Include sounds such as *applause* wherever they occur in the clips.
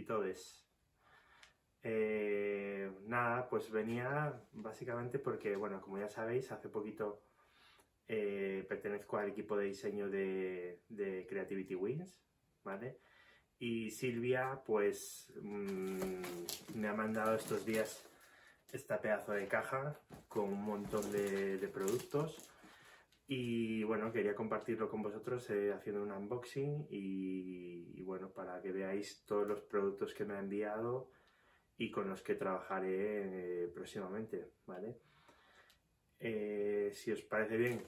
y todes. Eh, nada, pues venía básicamente porque, bueno, como ya sabéis, hace poquito eh, pertenezco al equipo de diseño de, Creativity Wings, ¿vale? Y Silvia, pues, mm, me ha mandado estos días esta pedazo de caja con un montón de, productos y bueno, quería compartirlo con vosotros eh, haciendo un unboxing y, bueno, para que veáis todos los productos que me ha enviado y con los que trabajaré eh, próximamente, ¿vale? Eh, si os parece bien,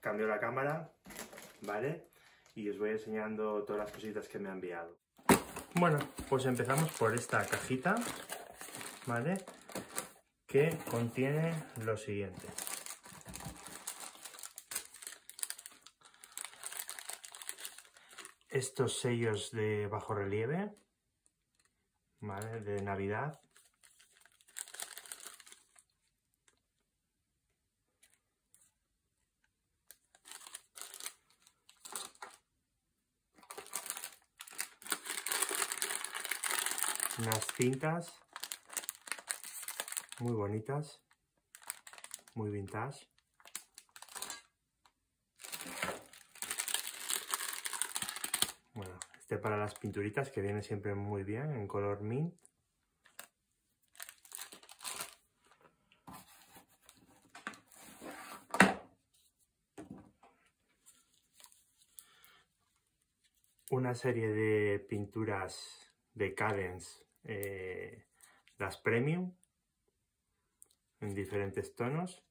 cambio la cámara, ¿vale? Y os voy enseñando todas las cositas que me ha enviado. Bueno, pues empezamos por esta cajita, ¿vale? Que contiene lo siguiente. Estos sellos de bajo relieve, ¿vale? De Navidad. Unas cintas muy bonitas, muy vintage. Bueno, este para las pinturitas que viene siempre muy bien en color mint. Una serie de pinturas de Cadence, eh, las Premium, en diferentes tonos.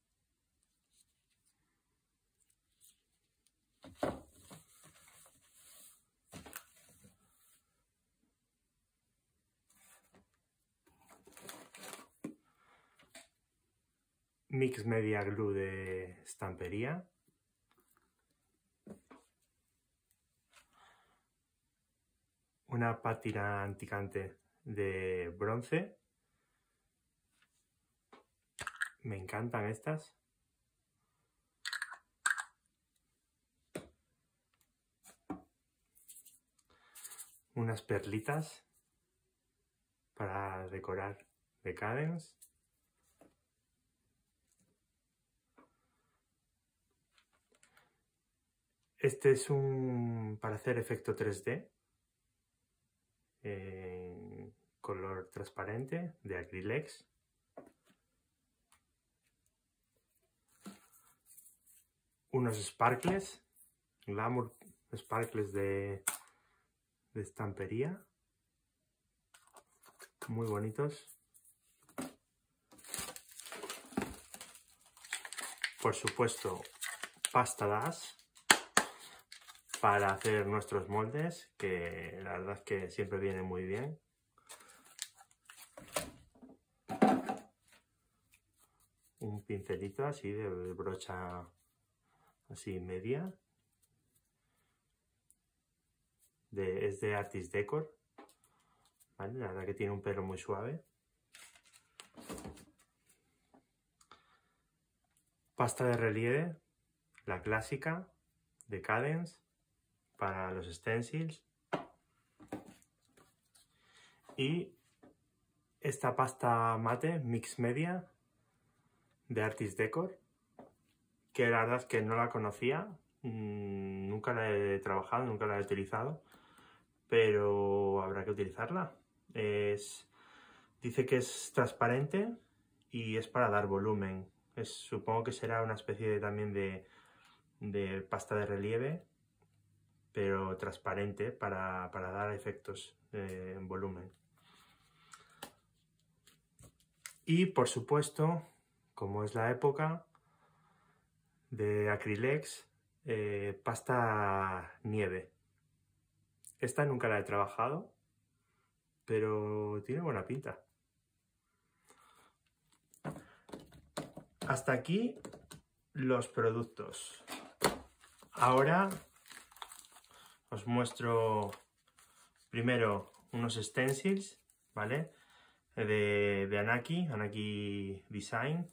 Mix Media Glue de estampería. Una pátina anticante de bronce me encantan estas. Unas perlitas para decorar de Cadence. Este es un para hacer efecto 3D en color transparente de Acrylex. unos sparkles, glamour sparkles de, de estampería, muy bonitos. Por supuesto, pasta das para hacer nuestros moldes, que la verdad es que siempre viene muy bien. Un pincelito así de brocha así media. De, es de Artist Decor. La verdad que tiene un pelo muy suave. Pasta de relieve, la clásica de Cadence para los stencils. Y esta pasta mate Mix Media de Artist Decor que la verdad es que no la conocía, mm, nunca la he trabajado, nunca la he utilizado, pero habrá que utilizarla. Es, dice que es transparente y es para dar volumen. Es, supongo que será una especie también de, pasta de relieve, pero transparente para, dar efectos en volumen. Y por supuesto, como es la época, de Acrylex, eh, pasta nieve. Esta nunca la he trabajado, pero tiene buena pinta. Hasta aquí los productos. Ahora os muestro primero unos stencils, ¿vale? De, de Anaki, Anaki Design,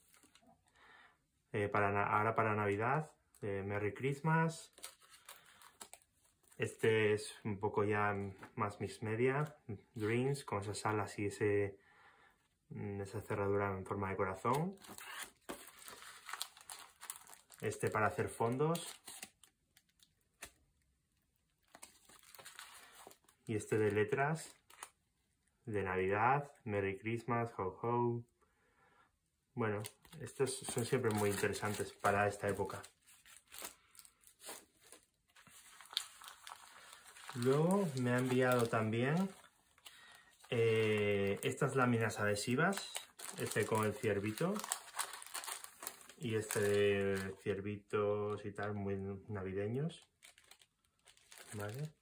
eh, para, ahora para Navidad. Merry Christmas. Este es un poco ya más mix media, greens, con esas alas y ese, mm, esa cerradura en forma de corazón. Este para hacer fondos. Y este de letras de Navidad, Merry Christmas, Ho Ho. Bueno, estos son siempre muy interesantes para esta época. Luego me ha enviado también eh, estas láminas adhesivas, este con el ciervito y este de ciervitos y tal, muy navideños. ¿Vale?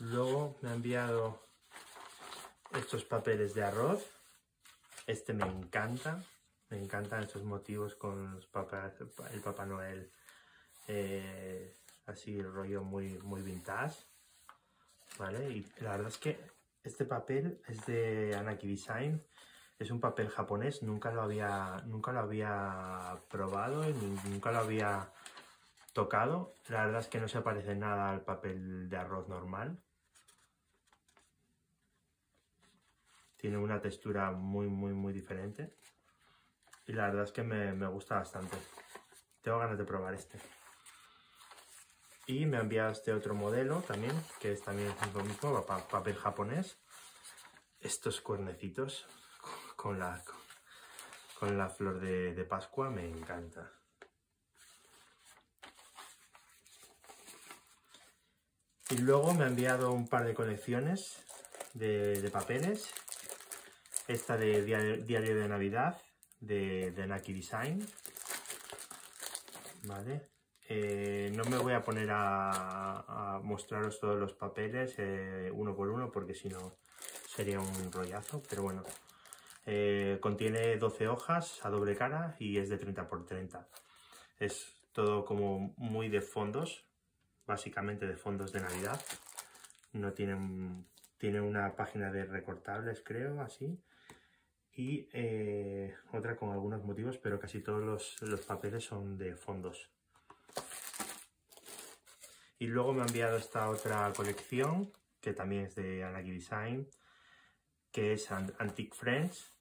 Luego me ha enviado estos papeles de arroz. Este me encanta. Me encantan estos motivos con el Papá Noel. Eh, así el rollo muy, muy vintage. ¿Vale? Y la verdad es que este papel es de Anaki Design. Es un papel japonés, nunca lo había, nunca lo había probado, nunca lo había tocado. La verdad es que no se parece nada al papel de arroz normal. Tiene una textura muy, muy, muy diferente. Y la verdad es que me, me gusta bastante. Tengo ganas de probar este. Y me ha enviado este otro modelo también, que es también lo mismo, papel japonés. Estos cuernecitos con la, con la flor de, Pascua me encanta. Y luego me ha enviado un par de colecciones de, papeles. Esta de Diario de Navidad de, Naki Design. ¿Vale? Eh, no me voy a poner a, mostraros todos los papeles eh, uno por uno porque si no sería un rollazo, pero bueno. Eh, contiene 12 hojas a doble cara y es de 30 por 30. Es todo como muy de fondos, básicamente de fondos de Navidad. No tienen, tiene una página de recortables, creo, así. Y otra con algunos motivos, pero casi todos los, los papeles son de fondos. Y luego me ha enviado esta otra colección, que también es de Anaki Design, que es Antique Friends.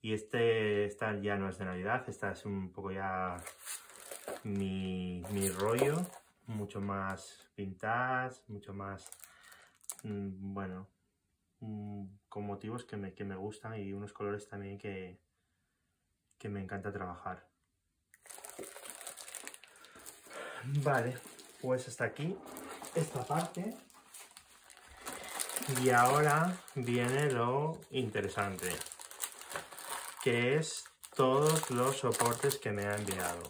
Y este, esta ya no es de Navidad, esta es un poco ya mi, rollo, mucho más vintage, mucho más, mm, bueno, con motivos que me, que me gustan y unos colores también que, que me encanta trabajar. Vale, pues hasta aquí esta parte. Y ahora viene lo interesante, que es todos los soportes que me ha enviado.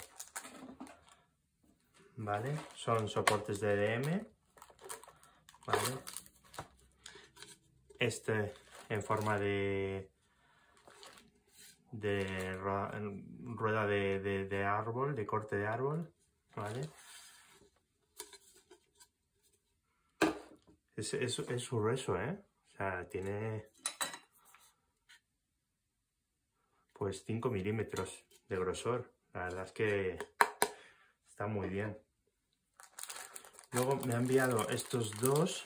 ¿Vale? Son soportes de DM. ¿Vale? Este en forma de de rueda de, de árbol, de corte de árbol, ¿vale? Es, es, es grueso, ¿eh? O sea, tiene pues 5 milímetros de grosor. La verdad es que está muy bien. Luego me ha enviado estos dos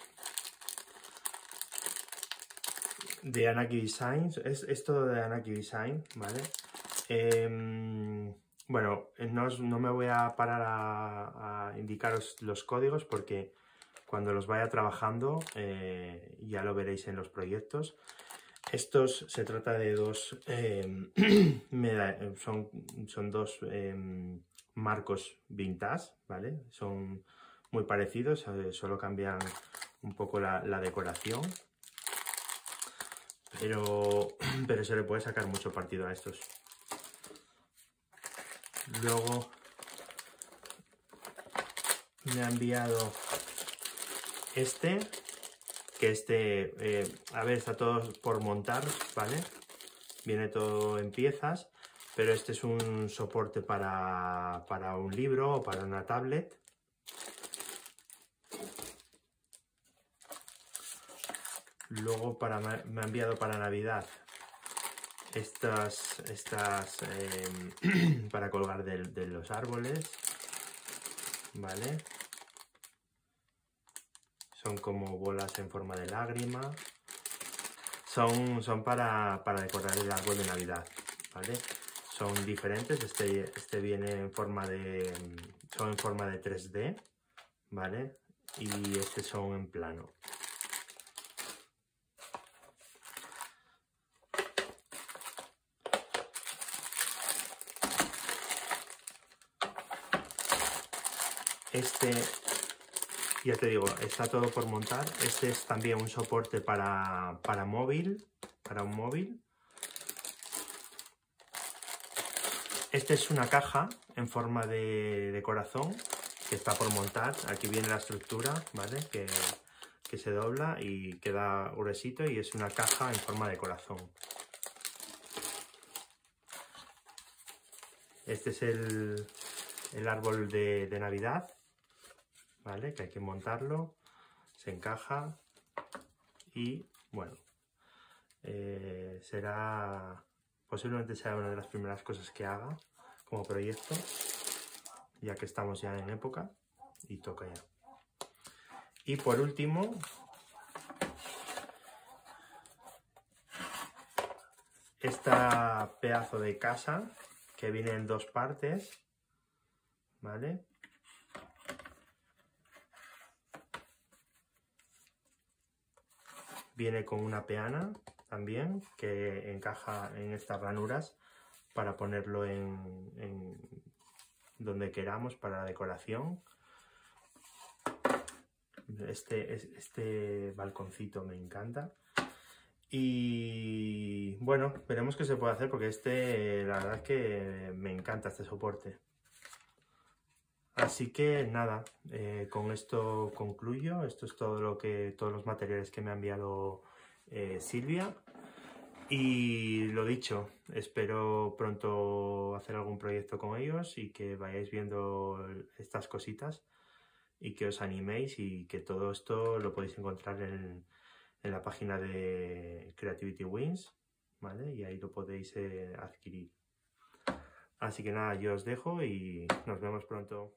de Anaki Designs. Es, es todo de Anaki Design, ¿vale? Em, bueno, no, no, me voy a parar a, a indicaros los códigos porque cuando los vaya trabajando, eh, ya lo veréis en los proyectos. Estos se trata de dos, em, *clears throat* son, son dos em, marcos vintage, ¿vale? Son muy parecidos, eh, solo cambian un poco la, decoración. Pero, *clears throat* pero se le puede sacar mucho partido a estos. Luego me ha enviado este, que este, eh, a ver, está todo por montar, ¿vale? Viene todo en piezas, pero este es un soporte para, para un libro o para una tablet. Luego para, me ha enviado para Navidad estas, estas em, *clears throat* para colgar de, los árboles, ¿vale? son como bolas en forma de lágrima. Son, son para, para decorar el árbol de Navidad, ¿vale? Son diferentes, este, este viene en forma de, son en forma de 3D, ¿vale? Y este son en plano. Este, ya te digo, está todo por montar. Este es también un soporte para, para móvil, para un móvil. Este es una caja en forma de, corazón que está por montar. Aquí viene la estructura, ¿vale? Que, que, se dobla y queda gruesito y es una caja en forma de corazón. Este es el, el árbol de Navidad ¿vale? Que hay que montarlo, se encaja y bueno, eh, será, posiblemente sea una de las primeras cosas que haga como proyecto, ya que estamos ya en época y toca ya. Y por último, esta pedazo de casa que viene en dos partes, ¿vale? Viene con una peana también que encaja en estas ranuras para ponerlo en, donde queramos para la decoración. Este, este balconcito me encanta. Y bueno, veremos qué se puede hacer porque este, la verdad es que me encanta este soporte. Así que nada, eh, con esto concluyo. Esto es todo lo que, todos los materiales que me ha enviado eh, Silvia. Y lo dicho, espero pronto hacer algún proyecto con ellos y que vayáis viendo estas cositas y que os animéis y que todo esto lo podéis encontrar en, la página de Creativity Wins, ¿vale? Y ahí lo podéis eh, adquirir. Así que nada, yo os dejo y nos vemos pronto.